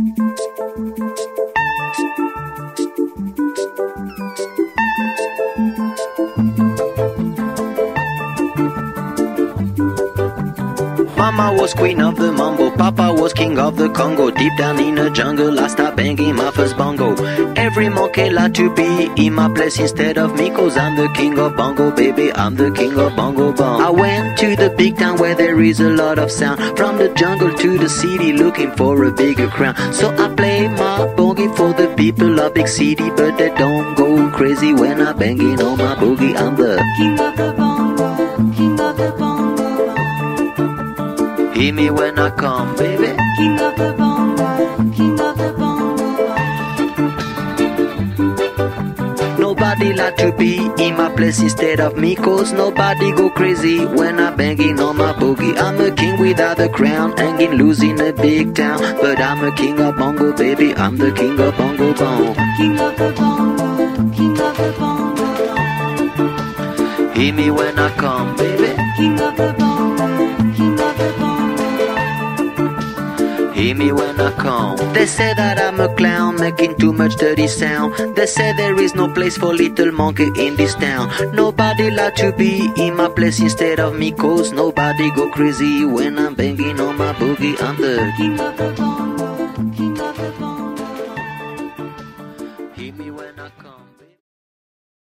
Mama was queen of the mambo, Papa of the Congo. Deep down in the jungle, I start banging my first bongo. Every monkey like to be in my place instead of me, cause I'm the king of bongo, baby. I'm the king of bongo bong. I went to the big town where there is a lot of sound. From the jungle to the city, looking for a bigger crown. So I play my boogie for the people of big city, but they don't go crazy when I banging on my boogie. I'm the King of the bongo, king of the bongo hear me when I come, baby. King Nobody like to be in my place instead of me Cause nobody go crazy when I'm banging on my boogie. I'm a king without a crown, hanging loose in a big town. But I'm a king of bongo, baby, I'm the king of bongo bong. King of the bongo, king of the bongo. Hear me when I come, baby. King of the bongo, Hear me when I come. They say that I'm a clown, making too much dirty sound. They say there is no place for little monkey in this town. Nobody like to be in my place instead of me Cause nobody go crazy when I'm banging on my boogie. I'm the